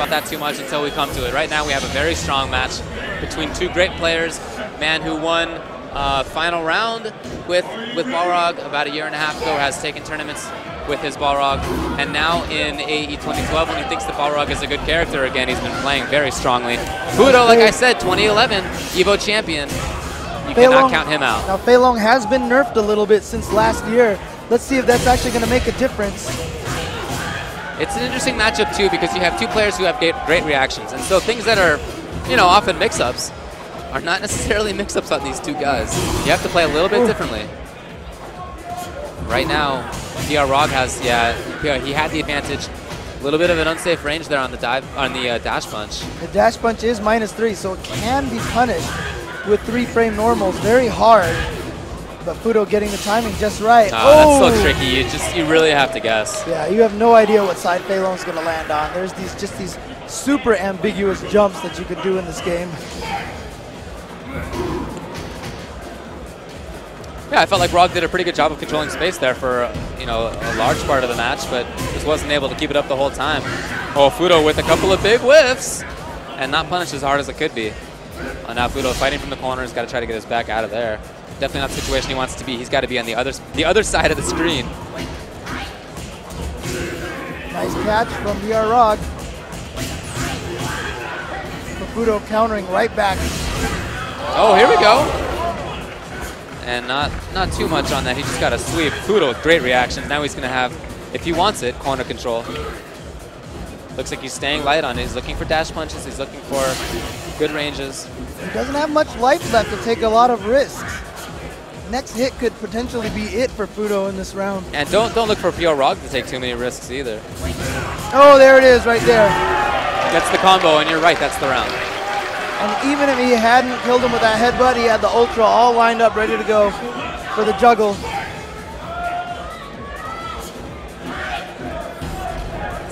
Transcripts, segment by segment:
about that too much until we come to it. Right now we have a very strong match between two great players. Man who won uh, final round with, with Balrog about a year and a half ago, has taken tournaments with his Balrog, and now in AE 2012 when he thinks the Balrog is a good character again, he's been playing very strongly. Fuudo, like I said, 2011 EVO champion. You Fei cannot Long- count him out. Now, Fei Long has been nerfed a little bit since last year. Let's see if that's actually going to make a difference. It's an interesting matchup too because you have two players who have great, reactions, and so things that are, you know, often mix-ups are not necessarily mix-ups on these two guys. You have to play a little bit differently. Right now, PR Rog has yeah, PR, he had the advantage. A little bit of an unsafe range there on the dive on the uh, dash punch. The dash punch is minus three, so it can be punished with three frame normals. Very hard. But Fuudo getting the timing just right. Oh, that's so Oh! tricky. You just you really have to guess. Yeah, you have no idea what side Fei Long's going to land on. There's these just these super ambiguous jumps that you could do in this game. Yeah, I felt like Rog did a pretty good job of controlling space there for you know a large part of the match, but just wasn't able to keep it up the whole time. Oh, Fuudo with a couple of big whiffs and not punished as hard as it could be. Now Fuudo fighting from the corner has got to try to get his back out of there. Definitely not the situation he wants to be. He's got to be on the other the other side of the screen. Nice catch from PR Rog. Fuudo countering right back. Oh, here we go. And not not too much on that. He just got a sweep. Fuudo great reaction. Now he's going to have, if he wants it, corner control. Looks like he's staying light on it. He's looking for dash punches. He's looking for good ranges. He doesn't have much life left to take a lot of risks. Next hit could potentially be it for Fuudo in this round. And don't don't look for PR Rog to take too many risks either. Oh, there it is right there. That's the combo, and you're right. That's the round. And even if he hadn't killed him with that headbutt, he had the ultra all lined up, ready to go for the juggle.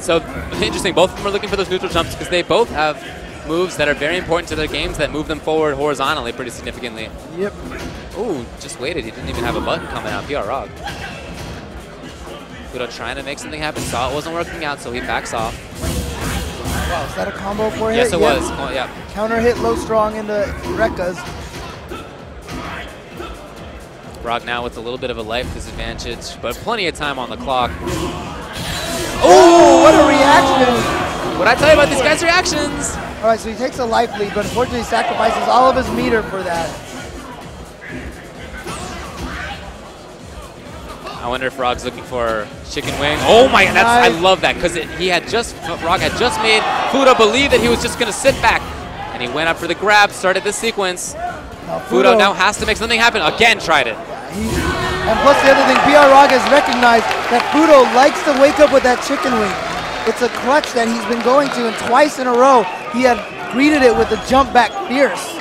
So interesting. Both of them are looking for those neutral jumps because they both have moves that are very important to their games that move them forward horizontally pretty significantly. Yep. Ooh, just waited. He didn't even have a button coming out. PR Rog. Fuudo trying to make something happen. Saw it wasn't working out, so he backs off. Wow, is that a combo for him? Yes, it Yep. was. Oh, yeah. Counter hit low strong into Rekka's. Rog now with a little bit of a life disadvantage, but plenty of time on the clock. Oh, what a reaction! What I tell you about these guys' reactions? All right, so he takes a life lead, but unfortunately sacrifices all of his meter for that. I wonder if Rog's looking for chicken wing. Oh my, god, that's I love that because he had just Rog had just made Fuudo believe that he was just gonna sit back, and he went up for the grab, started the sequence. Now, Fuudo now has to make something happen. Again, tried it. And plus the other thing, PR Rog has recognized that Fuudo likes to wake up with that chicken wing. It's a clutch that he's been going to, and twice in a row he had greeted it with a jump back fierce.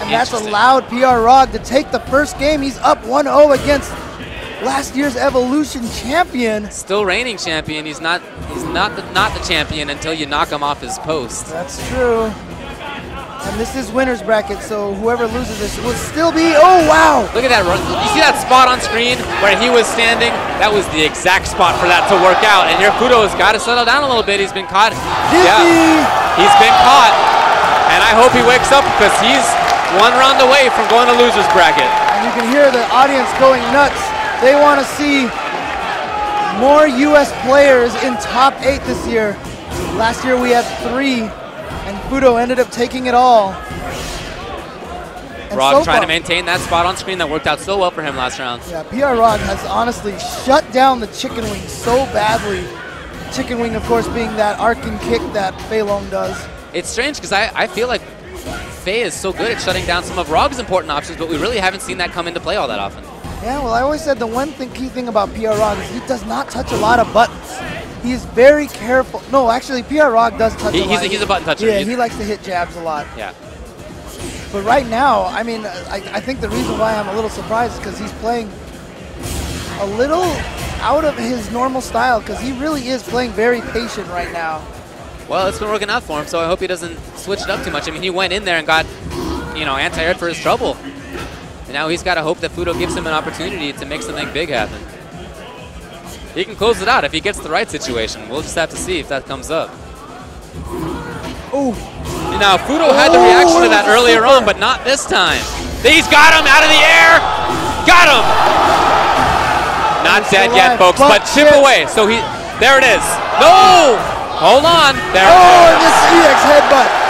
And that's allowed PR Rog to take the first game. He's up 1-0 against last year's Evolution champion. Still reigning champion. He's not he's not the, not the champion until you knock him off his post. That's true. And this is winner's bracket, so whoever loses this will still be, oh wow! Look at that run. You see that spot on screen where he was standing? That was the exact spot for that to work out. And here Fuudo has got to settle down a little bit. He's been caught. Yeah, he's been caught. And I hope he wakes up because he's one round away from going to loser's bracket. And you can hear the audience going nuts. They want to see more U.S. players in top eight this year. Last year we had three, and Fuudo ended up taking it all. And Rog so trying far- to maintain that spot on screen that worked out so well for him last round. Yeah, PR Rog has honestly shut down the chicken wing so badly. Chicken wing, of course, being that arcing kick that Fei Long does. It's strange because I, I feel like Fei is so good at shutting down some of Rog's important options, but we really haven't seen that come into play all that often. Yeah, well, I always said the one thing, key thing about PR Rog is he does not touch a lot of buttons. He's very careful. No, actually, PR Rog does touch He- a he's a- he's a button toucher. Yeah, He- he likes to hit jabs a lot. Yeah. But right now, I mean, I, I think the reason why I'm a little surprised is because he's playing a little out of his normal style because he really is playing very patient right now. Well, it's been working out for him, so I hope he doesn't switch it up too much. I mean, he went in there and got, you know, anti-aired for his trouble. And now he's got to hope that Fuudo gives him an opportunity to make something big happen. He can close it out if he gets the right situation. We'll just have to see if that comes up. Ooh. Now, Fuudo had the Oh, reaction to that earlier on, but not this time. He's got him out of the air. Got him. Not dead yet, folks, but chip away. So he, there it is. No. Hold on. There. Oh, and this EX headbutt.